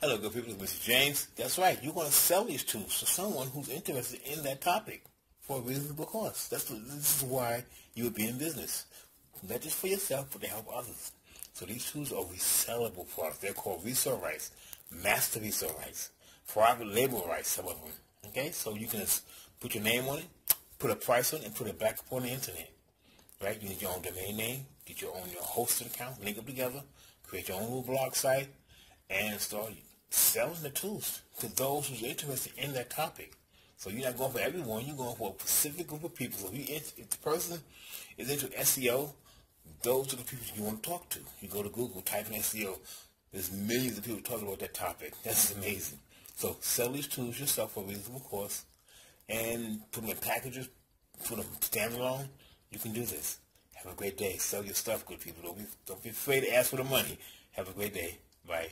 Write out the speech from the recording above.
Hello, good people. Mr. James. That's right. You're going to sell these tools to someone who's interested in that topic for a reasonable cost. That's this is why you would be in business. Not just for yourself, but to help others. So these tools are resellable products. They're called resale rights, master resale rights, private label rights, some of them. Okay, so you can put your name on it, put a price on it, and put it back up on the internet. Right? You need your own domain name, get your own your hosting account, link them together, create your own little blog site, and start selling the tools to those who's interested in that topic. So you're not going for everyone. You're going for a specific group of people. So if, you, if the person is into SEO, those are the people you want to talk to. You go to Google, type in SEO. There's millions of people talking about that topic. That's amazing. So sell these tools yourself for a reasonable cost and put them in packages, put them standalone. You can do this. Have a great day. Sell your stuff, good people. Don't be, don't be afraid to ask for the money. Have a great day. Bye.